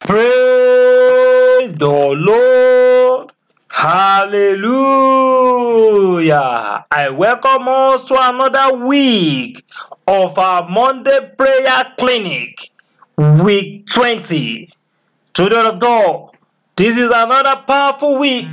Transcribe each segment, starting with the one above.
Praise the Lord. Hallelujah. I welcome us to another week of our Monday prayer clinic, week 20. Children of God, this is another powerful week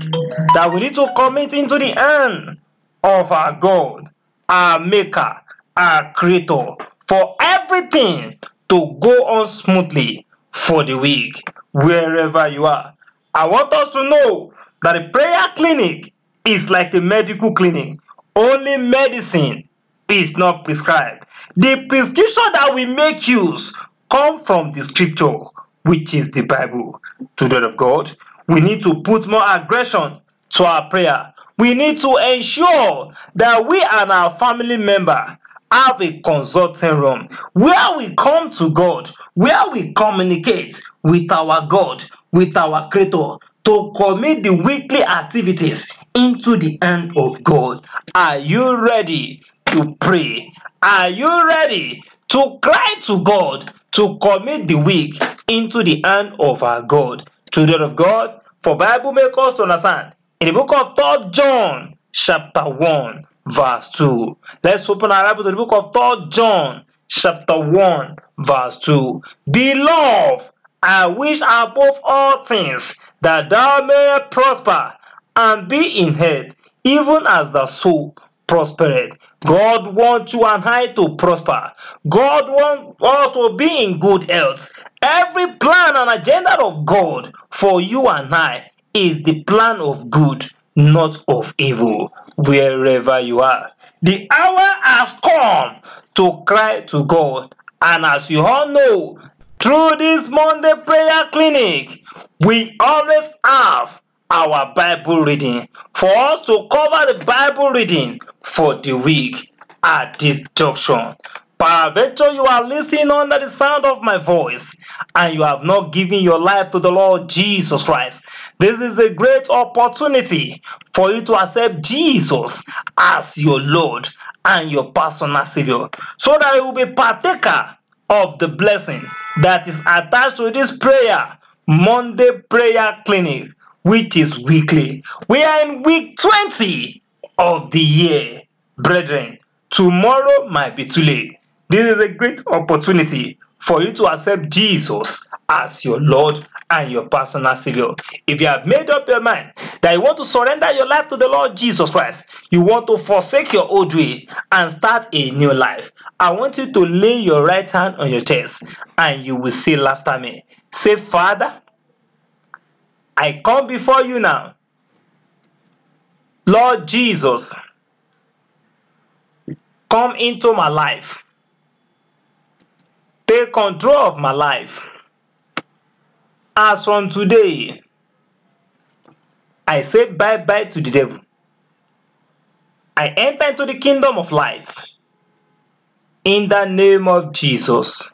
that we need to commit into the hand of our God, our Maker, our Creator, for everything to go on smoothly for the week, wherever you are. I want us to know that a prayer clinic is like a medical clinic. Only medicine is not prescribed. The prescription that we make use come from the scripture, which is the Bible. Children of God, we need to put more aggression to our prayer. We need to ensure that we and our family member have a consulting room where we come to God, where we communicate with our God, with our Creator, to commit the weekly activities into the hand of God. Are you ready to pray? Are you ready to cry to God to commit the week into the hand of our God? Children of God, for Bible make us to understand in the book of 3 John, chapter 1, verse 2. Let's open our Bible to the book of 3 John, chapter 1, verse 2. Beloved, I wish above all things that thou mayest prosper and be in health, even as the soul prospered. God wants you and I to prosper. God wants us to be in good health. Every plan and agenda of God for you and I is the plan of good, not of evil, wherever you are. The hour has come to cry to God. And as you all know, through this Monday prayer clinic, we always have our Bible reading for us to cover the Bible reading for the week at this junction. Peradventure, you are listening under the sound of my voice and you have not given your life to the Lord Jesus Christ. This is a great opportunity for you to accept Jesus as your Lord and your personal Savior so that you will be partaker of the blessing that is attached to this prayer, Monday prayer clinic, which is weekly. We are in week 20 of the year, brethren. Tomorrow might be too late. This is a great opportunity for you to accept Jesus as your Lord and your personal Savior. If you have made up your mind that you want to surrender your life to the Lord Jesus Christ, you want to forsake your old way and start a new life, I want you to lay your right hand on your chest and you will say after me. Say, Father, I come before you now. Lord Jesus, come into my life. Take control of my life. As from today, I say bye bye to the devil. I enter into the kingdom of light. In the name of Jesus.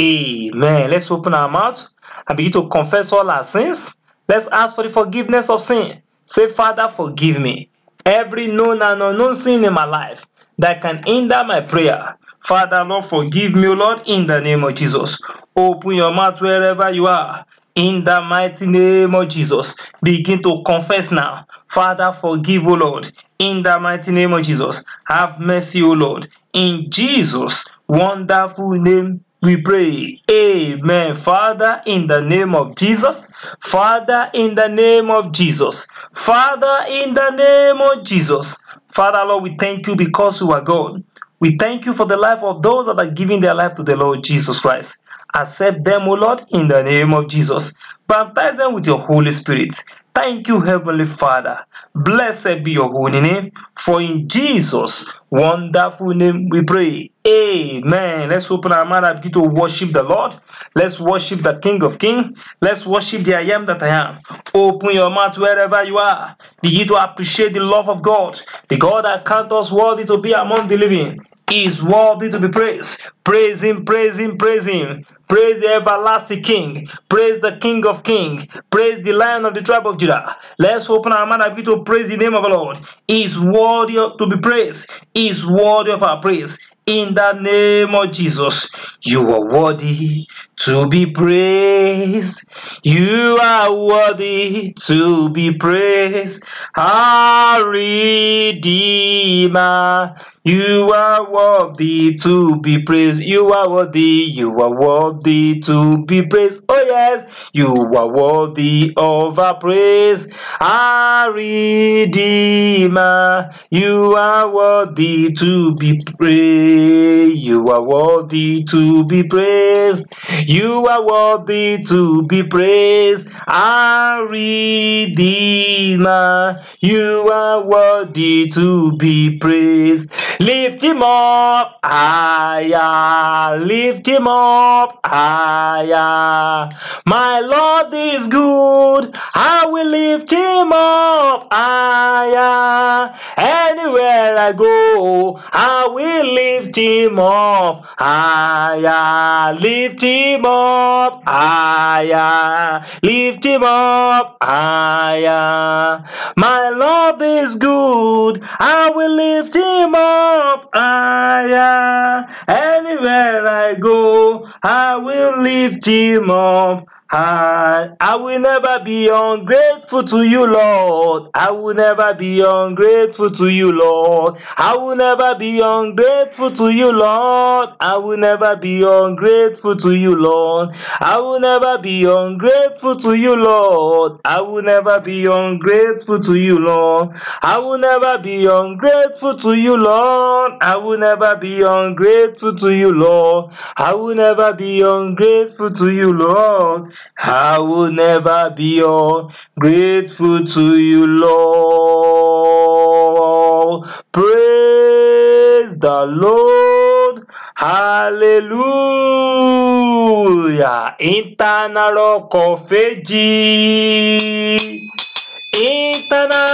Amen. Let's open our mouth and begin to confess all our sins. Let's ask for the forgiveness of sin. Say, Father, forgive me. Every known and unknown sin in my life that can hinder my prayer. Father, Lord, forgive me, Lord, in the name of Jesus. Open your mouth wherever you are. In the mighty name of Jesus, begin to confess now. Father, forgive, O Lord. In the mighty name of Jesus, have mercy, O Lord. In Jesus' wonderful name, we pray. Amen. Father, in the name of Jesus. Father, in the name of Jesus. Father, in the name of Jesus. Father, Lord, we thank you because you are God. We thank you for the life of those that are giving their life to the Lord Jesus Christ. Accept them, O Lord, in the name of Jesus. Baptize them with your Holy Spirit. Thank you, Heavenly Father. Blessed be your holy name. For in Jesus' wonderful name we pray. Amen. Let's open our mouth and to worship the Lord. Let's worship the King of Kings. Let's worship the I am that I am. Open your mouth wherever you are. Begin to appreciate the love of God. The God that counts us worthy to be among the living is worthy to be praised. Praise him, praise him, praise him. Praise the everlasting King. Praise the King of Kings. Praise the Lion of the tribe of Judah. Let's open our mouth and begin to praise the name of the Lord. Is worthy to be praised. Is worthy of our praise. in the name of Jesus. You are worthy to be praised. You are worthy to be praised. Our Redeemer. You are worthy to be praised. You are worthy. You are worthy to be praised. Oh, yes. You are worthy of our praise. Our Redeemer. You are worthy to be praised. You are worthy to be praised. You are worthy to be praised. Our Redeemer. You are worthy to be praised. Lift him up higher. Lift him up higher. My Lord is good. I will lift him up higher. Anywhere I go, I will lift him up higher. Lift him up higher. Lift him up higher. My Lord is good. I will lift him up higher. Uh, anywhere I go, I will lift him up I will never be ungrateful to you, Lord. I will never be ungrateful to you, Lord. I will never be ungrateful to you, Lord. I will never be ungrateful to you, Lord. I will never be ungrateful to you, Lord. I will never be ungrateful to you, Lord. I will never be ungrateful to you, Lord. I will never be ungrateful to you, Lord. I will never be ungrateful to you, Lord. I will never be ungrateful to you, Lord. Praise the Lord. Hallelujah. Internal of ages. Internal.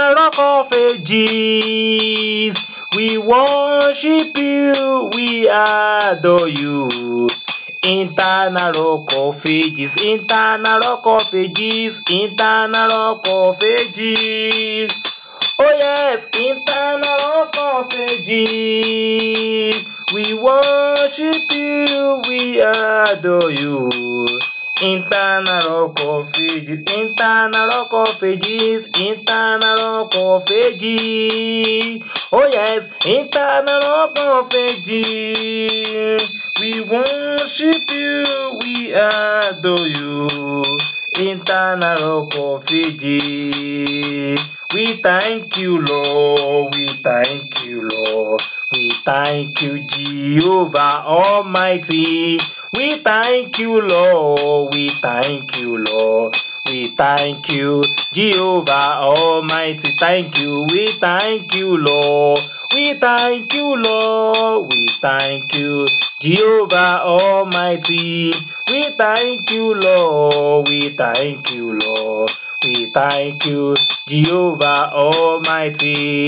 We worship you. We adore you. Internal rock of ages, internal rock of ages, internal rock of ages. Oh yes, internal rock of ages. We worship you, we adore you. Internal rock of ages, internal rock of ages, internal rock of ages. Oh yes, internal rock of ages. We worship you, we adore you. Internal rock of. We thank you, Lord. We thank you, Lord. We thank you, Jehovah Almighty. We thank you, Lord. We thank you, Lord. We thank you, Jehovah Almighty. Thank you. We thank you, Lord. We thank you, Lord. We thank you, Jehovah Almighty. We thank you, Lord. We thank you, Lord. We thank you, Jehovah Almighty.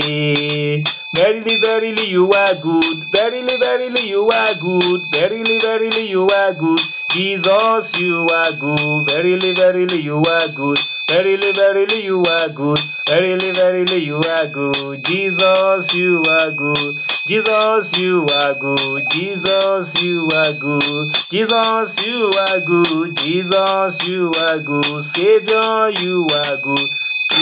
Verily, verily, you are good. Verily, verily, you are good. Verily, verily, you are good. Jesus, you are good. Verily, verily, you are good. Verily, verily, you are good. Verily, verily, you are good. Jesus, you are good. Jesus, you are good. Jesus, you are good. Jesus, you are good. Jesus, you are good. Savior, you are good.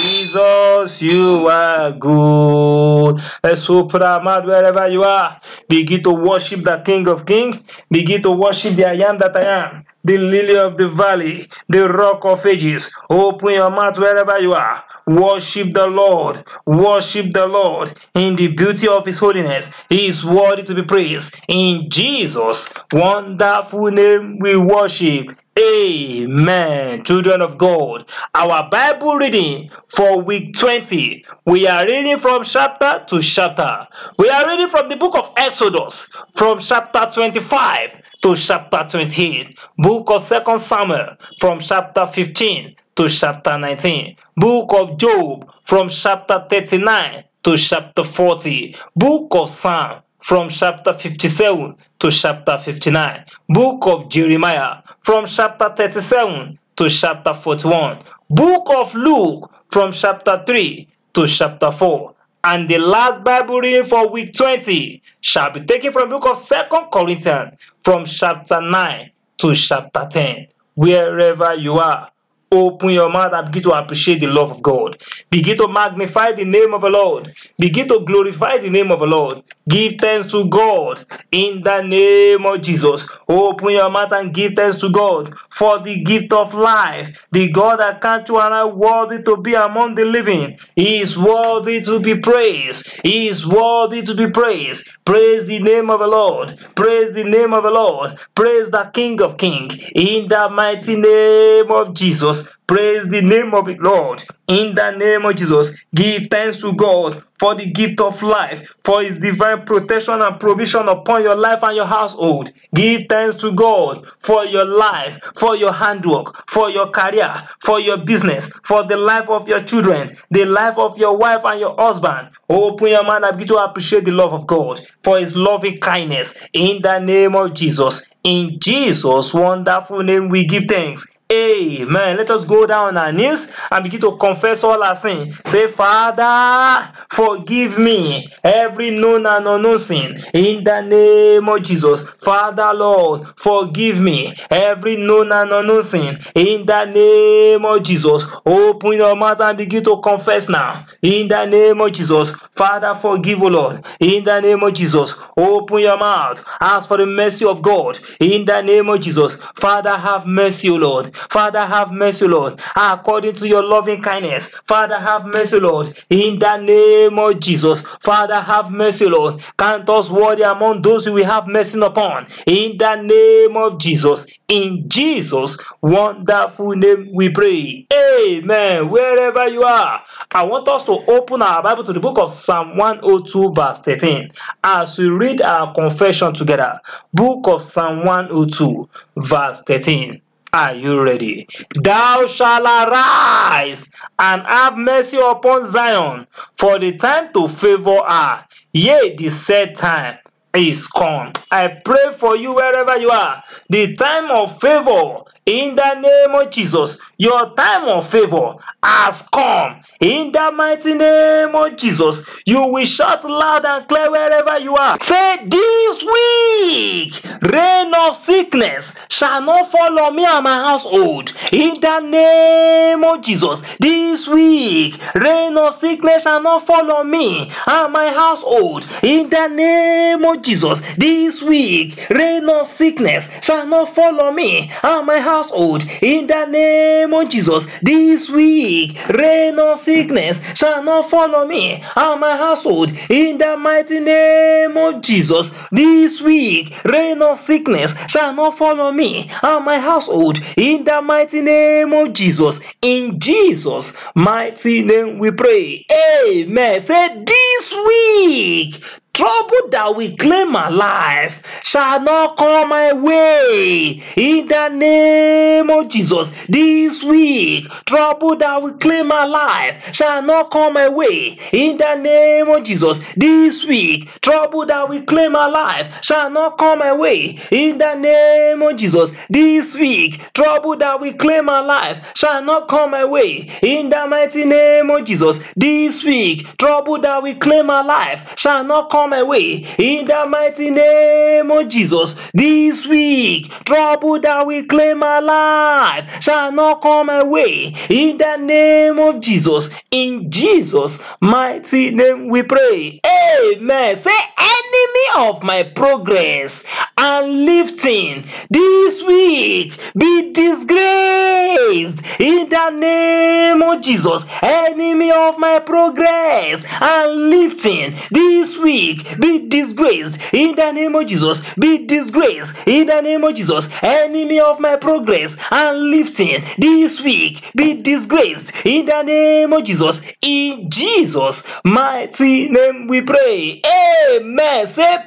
Jesus, you are good. Let's open our mouth wherever you are. Begin to worship the King of Kings. Begin to worship the I am that I am. The lily of the valley, the rock of ages. Open your mouth wherever you are. Worship the Lord. Worship the Lord in the beauty of His holiness. He is worthy to be praised. In Jesus' wonderful name, we worship. Amen. Children of God, our Bible reading for week 20, we are reading from chapter to chapter. We are reading from the book of Exodus, from chapter 25 to chapter 28. Book of Second Samuel, from chapter 15 to chapter 19. Book of Job, from chapter 39 to chapter 40. Book of Psalm, from chapter 57 to chapter 59. Book of Jeremiah from chapter 37 to chapter 41. Book of Luke from chapter 3 to chapter 4. And the last Bible reading for week 20 shall be taken from the book of Second Corinthians from chapter 9 to chapter 10. Wherever you are, Open your mouth and begin to appreciate the love of God. Begin to magnify the name of the Lord. Begin to glorify the name of the Lord. Give thanks to God in the name of Jesus. Open your mouth and give thanks to God for the gift of life. The God that can't you and worthy to be among the living. He is worthy to be praised. He is worthy to be praised. Praise the name of the Lord. Praise the name of the Lord. Praise the King of Kings. In the mighty name of Jesus. Praise the name of the Lord. In the name of Jesus, give thanks to God for the gift of life, for his divine protection and provision upon your life and your household. Give thanks to God for your life, for your handwork, for your career, for your business, for the life of your children, the life of your wife and your husband. Open your mind and begin to appreciate the love of God for his loving kindness in the name of Jesus. In Jesus' wonderful name, we give thanks. Amen. Let us go down on our knees and begin to confess all our sin. Say, Father, forgive me every known and unknown sin in the name of Jesus. Father, Lord, forgive me every known and unknown sin in the name of Jesus. Open your mouth and begin to confess now in the name of Jesus. Father, forgive, O Lord, in the name of Jesus. Open your mouth. Ask for the mercy of God in the name of Jesus. Father, have mercy, O Lord. Father, have mercy, Lord, according to your loving kindness. Father, have mercy, Lord, in the name of Jesus. Father, have mercy, Lord. Count us worthy among those will have mercy upon. In the name of Jesus. In Jesus' wonderful name we pray. Amen. Wherever you are, I want us to open our Bible to the book of Psalm 102, verse 13. As we read our confession together, book of Psalm 102, verse 13. Are you ready? Thou shalt arise and have mercy upon Zion, for the time to favor her, yea, the set time is come. I pray for you wherever you are. The time of favor in the name of Jesus. Your time of favor has come. In the mighty name of Jesus, you will shout loud and clear wherever you are. Say, This week, rain of sickness shall not fall on me and my household. In the name of Jesus, this week, rain of sickness shall not fall on me and my household. In the name of Jesus, this week, rain of sickness shall not fall on me and my household. In the name of Jesus, this week, rain of sickness shall not fall on me and my household. In the mighty name of Jesus, this week, rain of sickness shall not fall on me and my household. In the mighty name of Jesus, in Jesus' mighty name we pray. Amen. Say this week, trouble that will claim my life shall not come my way in the name of Jesus. This week, trouble that will claim my life shall not come my way in the name of Jesus. This week, trouble that will claim my life shall not come my way in the name of Jesus. This week, trouble that will claim my life shall not come my way in the mighty name of Jesus. This week, trouble that will claim my life shall not come my way in the mighty name of Jesus. This week, trouble that will claim my life shall not come my way in the name of Jesus. In Jesus' mighty name we pray. Amen. Say, enemy of my progress and lifting this week be disgraced in the name of Jesus. Enemy of my progress and lifting this week be disgraced in the name of Jesus. Be disgraced in the name of Jesus. Enemy of my progress and lifting this week be disgraced in the name of Jesus. In Jesus' mighty name we pray. Amen. Say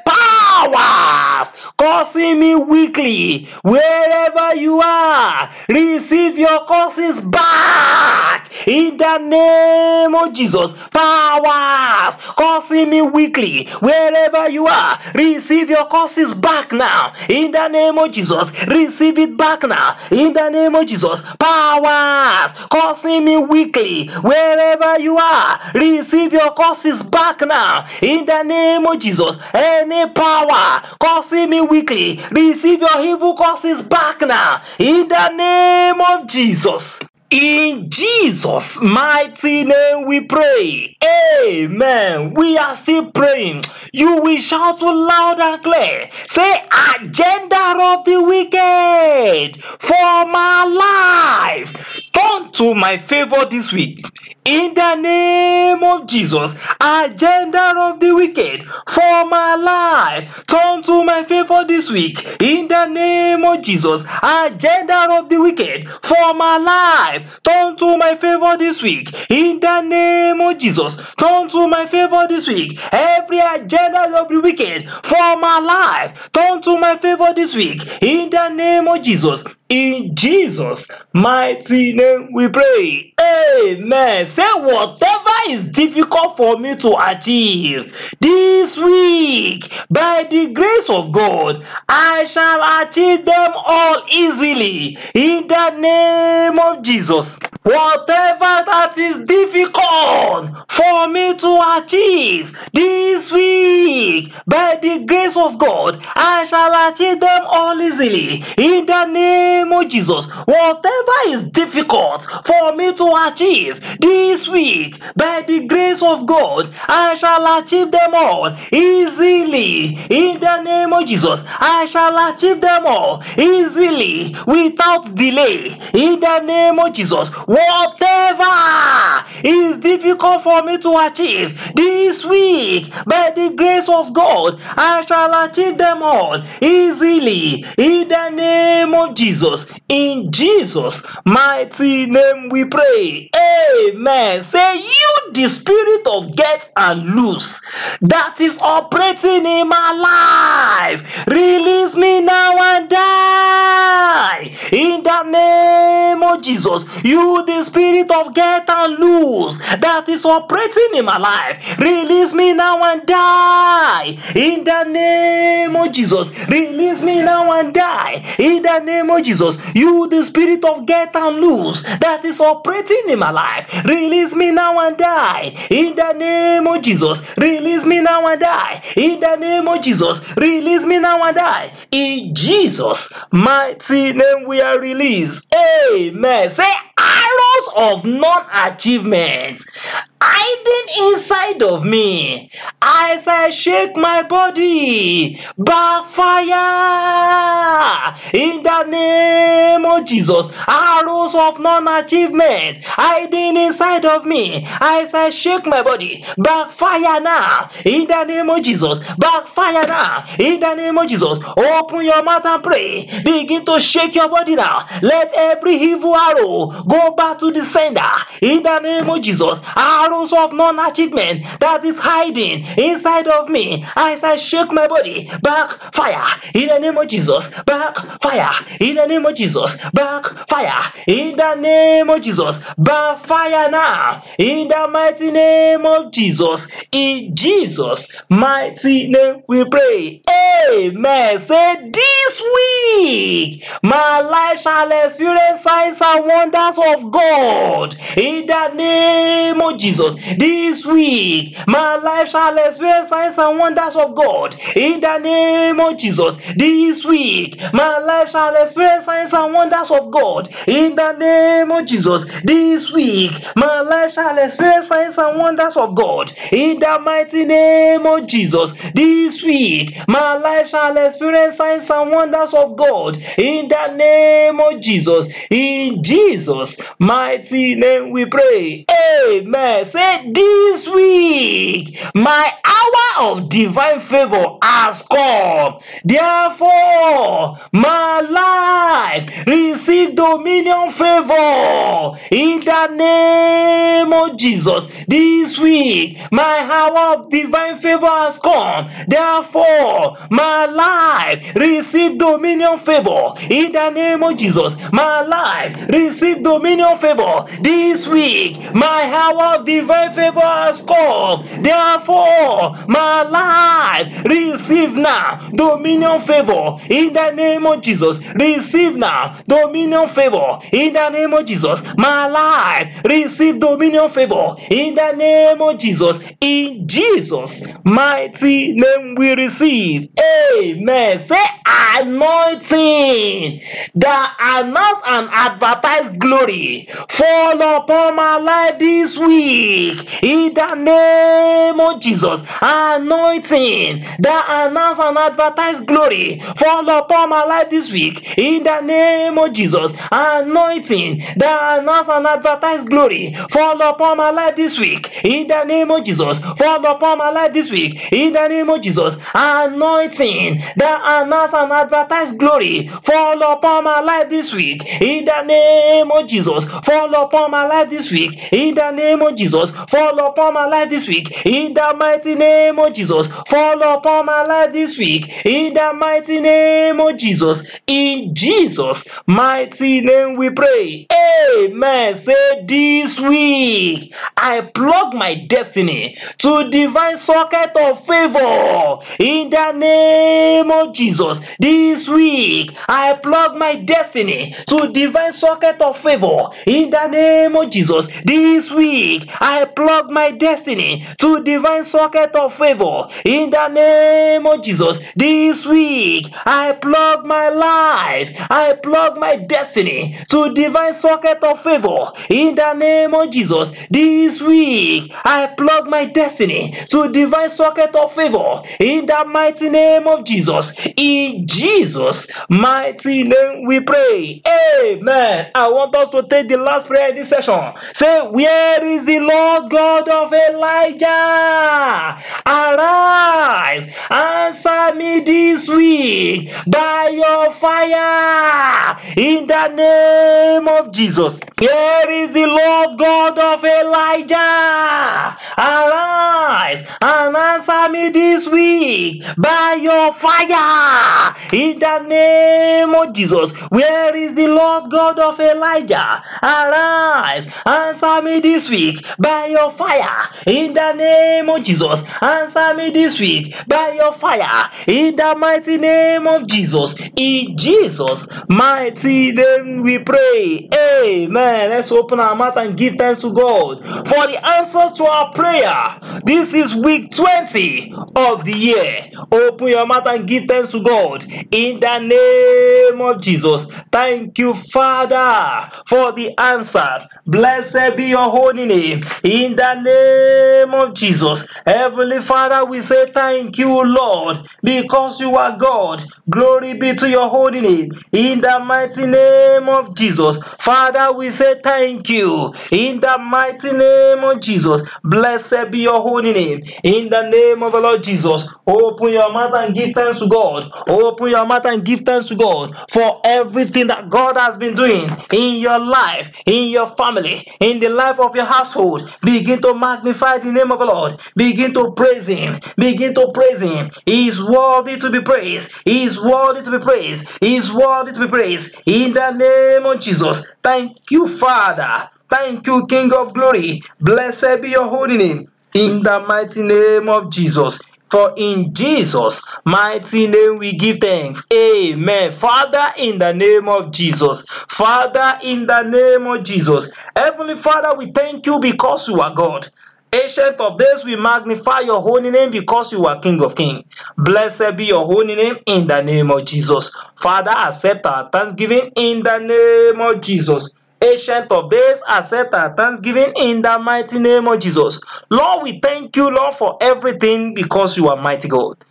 powers causing me weekly wherever you are receive your causes back in the name of Jesus. Powers causing me weekly, wherever you are, receive your curses back now in the name of Jesus. Receive it back now in the name of Jesus. Powers causing me weekly, wherever you are, receive your curses back now in the name of Jesus. Any power causing me weekly, receive your evil curses back now in the name of Jesus. In Jesus' mighty name we pray. Amen. We are still praying. You will shout loud and clear. Say, agenda of the wicked for my life. Turn to my favor this week. In the name of Jesus, agenda of the wicked for my life. Turn to my favor this week. In the name of Jesus, agenda of the wicked for my life. Turn to my favor this week. In the name of Jesus, turn to my favor this week. Every agenda of the wicked for my life. Turn to my favor this week. In the name of Jesus. In Jesus' mighty name we pray. Amen. Say whatever is difficult for me to achieve this week, by the grace of God, I shall achieve them all easily. In the name of Jesus. Whatever that is difficult for me to achieve this week, by the grace of God, I shall achieve them all easily. In the name of Jesus, whatever is difficult for me to achieve this week, by the grace of God, I shall achieve them all easily. In the name of Jesus, I shall achieve them all easily without delay. In the name of Jesus, whatever is difficult for me to achieve this week, by the grace of God, I shall achieve them all easily. In the name of Jesus, in Jesus' mighty name we pray. Amen. Say, you, the spirit of get and lose that is operating in my life, release me now and die. In the name of Jesus, you, the spirit of get and lose that is operating in my life, release me now and die. In the name of Jesus, release me now and die. In the name of Jesus, you, the spirit of get and lose that is operating in my life, release me now and die. In the name of Jesus, release me now and die. In the name of Jesus, release me now and die. In Jesus' mighty name, we are released. Amen. Say arrows of non-achievement hiding inside of me as I shake my body. Backfire in the name of Jesus. Arrows of non-achievement hiding inside of me as I shake my body. Backfire now in the name of Jesus. Backfire now in the name of Jesus. Open your mouth and pray. Begin to shake your body now. Let every evil arrow go back to the sender in the name of Jesus. Arrows of non-achievement that is hiding inside of me as I shake my body. Backfire in the name of Jesus. Backfire in the name of Jesus. Backfire in the name of Jesus. Backfire now in the mighty name of Jesus. In Jesus' mighty name we pray. Amen. Say this week my life shall experience signs and wonders of God. In the name of Jesus. This week my life shall experience signs and wonders of God. In the name of Jesus. This week my life shall experience signs and wonders of God. In the name of Jesus. This week my life shall experience signs and wonders of God. In the mighty name of Jesus. This week my life shall experience signs and wonders of God. In the name of Jesus. In Jesus' mighty name we pray. Amen. Say this week my my hour of divine favor has come. Therefore, my life receive dominion favor in the name of Jesus. This week, my hour of divine favor has come. Therefore, my life receive dominion favor in the name of Jesus. My life receive dominion favor this week. My hour of divine favor has come. Therefore, my life receive now dominion favor in the name of Jesus. Receive now dominion favor in the name of Jesus. My life receive dominion favor in the name of Jesus. In Jesus' mighty name we receive. Amen. Say anointing that announce and advertise glory fall upon my life this week in the name of Jesus. Anointing that announce and advertise glory fall upon my life this week in the name of Jesus. Anointing that announce and advertise glory fall upon my life this week in the name of Jesus. Fall upon my life this week in the name of Jesus. Anointing that announce and advertise glory fall upon my life this week in the name of Jesus. Fall upon my life this week in the name of Jesus. Fall upon my life this week in the mighty name of Jesus. Fall upon my life this week in the mighty name of Jesus. In Jesus' mighty name we pray. Amen. Say this week I plug my destiny to divine socket of favor in the name of Jesus. This week I plug my destiny to divine socket of favor in the name of Jesus. This week plug my destiny to divine socket of favor in the name of Jesus. This week I plug my life, I plug my destiny to divine socket of favor in the name of Jesus. This week I plug my destiny to divine socket of favor in the mighty name of Jesus. In Jesus' mighty name we pray. Amen. I want us to take the last prayer in this session. Say, Where is the Lord God of Elijah? Arise, answer me this week by your fire in the name of Jesus. Here is the Lord God of Elijah. Arise and answer me this week by your fire in the name of Jesus. Where is the Lord God of Elijah? Arise, answer me this week by your fire in the name of Jesus. Answer me this week by your fire in the mighty name of Jesus. In Jesus' mighty name we pray. Amen. Let's open our mouth and give thanks to God for the answers to our prayer. This is week 20 of the year. Open your mouth and give thanks to God in the name of Jesus. Thank you, Father, for the answer. Blessed be your holy name in the name of Jesus. Heavenly Father, we say thank you, Lord, because you are God. Glory be to your holy name in the mighty name of Jesus. Father, we say thank you in the mighty name of Jesus. Blessed be your holy name in the name of the Lord Jesus. Open your mouth and give thanks to God. Open your mouth and give thanks to God for everything that God has been doing in your life, in your family, in the life of your household. Begin to magnify the name of the Lord. Begin to praise Him. Begin to praise Him. He is worthy to be praised. He is worthy to be praised. He is worthy to be praised. In the name of Jesus. Thank you, Father. Thank you, King of glory. Blessed be your holy name. In the mighty name of Jesus. For in Jesus' mighty name we give thanks. Amen. Father, in the name of Jesus. Father, in the name of Jesus. Heavenly Father, we thank you because you are God. Ancient of days, we magnify your holy name because you are King of Kings. Blessed be your holy name in the name of Jesus. Father, accept our thanksgiving in the name of Jesus. Ancient of days, accept our thanksgiving in the mighty name of Jesus. Lord, we thank you, Lord, for everything because you are mighty God.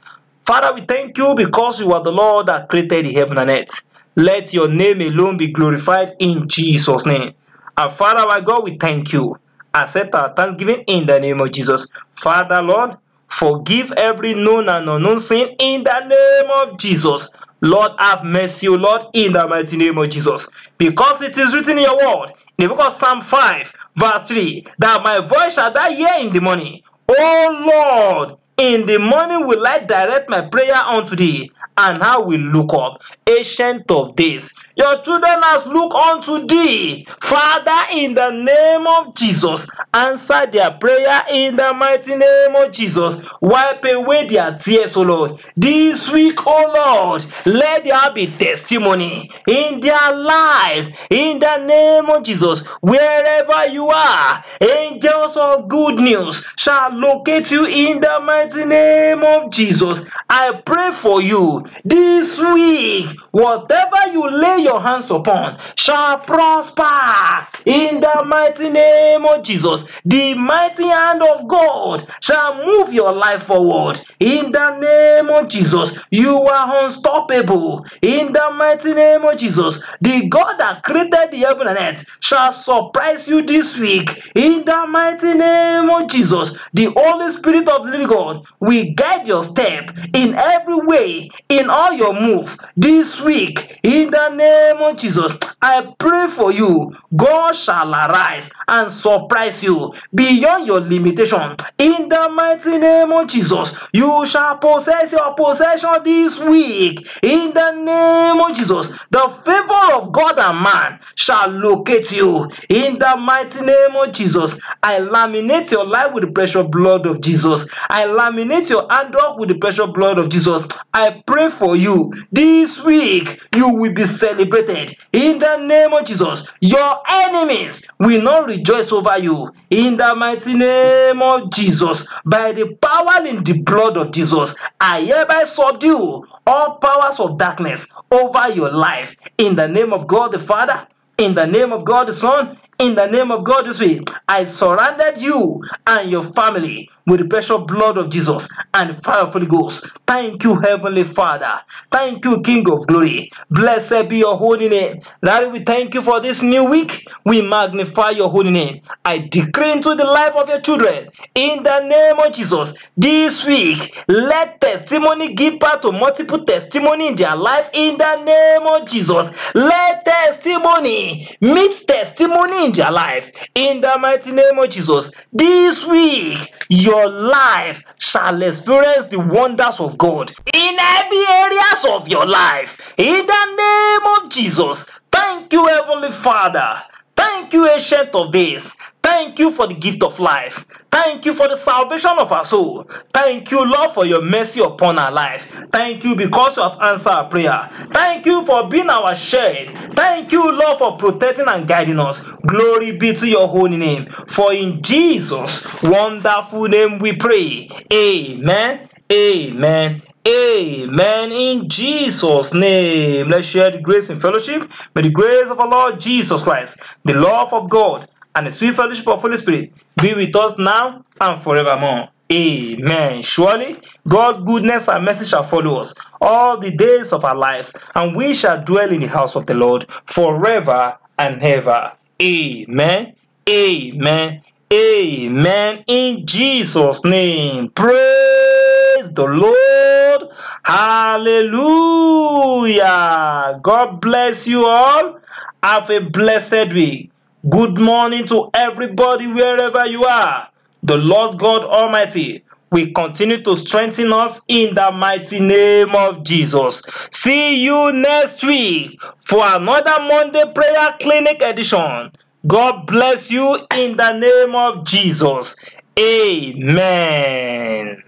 Father, we thank you because you are the Lord that created the heaven and earth. Let your name alone be glorified in Jesus' name. And Father, my God, we thank you. Accept our thanksgiving in the name of Jesus. Father, Lord, Forgive every known and unknown sin in the name of Jesus. Lord, have mercy, O Lord, in the mighty name of Jesus. Because it is written in your word, in the book of Psalm 5, verse 3, that my voice shall die hear in the morning. O Lord, in the morning will I direct my prayer unto thee, and I will look up, ancient of days. Your children has looked unto thee, Father, in the name of Jesus. Answer their prayer in the mighty name of Jesus. Wipe away their tears, O Lord. This week, O Lord, let there be testimony in their life, in the name of Jesus. Wherever you are, angels of good news shall locate you in the mighty name of Jesus. I pray for you this week, whatever you lay your hands upon shall prosper in the mighty name of Jesus. The mighty hand of God shall move your life forward in the name of Jesus. You are unstoppable in the mighty name of Jesus. The God that created the heaven and earth shall surprise you this week in the mighty name of Jesus. The Holy Spirit of the living God will guide your step in every way, in all your move this week in the name of Jesus. I pray for you. God shall arise and surprise you beyond your limitation in the mighty name of Jesus. You shall possess your possession this week in the name of Jesus. The favor of God and man shall locate you in the mighty name of Jesus. I laminate your life with the precious blood of Jesus. I laminate your hand up with the precious blood of Jesus. I pray for you this week. You will be celebrated in the name of Jesus. Your enemies will not rejoice over you in the mighty name of Jesus. By the power in the blood of Jesus, I hereby subdue all powers of darkness over your life in the name of God the Father, in the name of God the Son, in the name of God this week, I surrounded you and your family with the precious blood of Jesus and fire of Holy Ghost. Thank you, Heavenly Father. Thank you, King of Glory. Blessed be your holy name. Lord, we thank you for this new week. We magnify your holy name. I decree into the life of your children in the name of Jesus. This week, let testimony give birth to multiple testimony in their life in the name of Jesus. Let testimony meet testimony in their life in the mighty name of Jesus. This week, your life shall experience the wonders of God in every areas of your life in the name of Jesus. Thank you, Heavenly Father. Thank you, Ancient of Days. Thank you for the gift of life. Thank you for the salvation of our soul. Thank you, Lord, for your mercy upon our life. Thank you because you have answered our prayer. Thank you for being our shade. Thank you, Lord, for protecting and guiding us. Glory be to your holy name. For in Jesus' wonderful name we pray. Amen. Amen. Amen. In Jesus' name. Let's share the grace and fellowship. May the grace of our Lord Jesus Christ, the love of God, and the sweet fellowship of Holy Spirit be with us now and forevermore. Amen. Surely God's goodness and mercy shall follow us all the days of our lives, and we shall dwell in the house of the Lord forever and ever. Amen. Amen. Amen. In Jesus' name. Praise the Lord. Hallelujah. God bless you all. Have a blessed week. Good morning to everybody wherever you are. The Lord God Almighty will continue to strengthen us in the mighty name of Jesus. See you next week for another Monday Prayer Clinic edition. God bless you in the name of Jesus. Amen.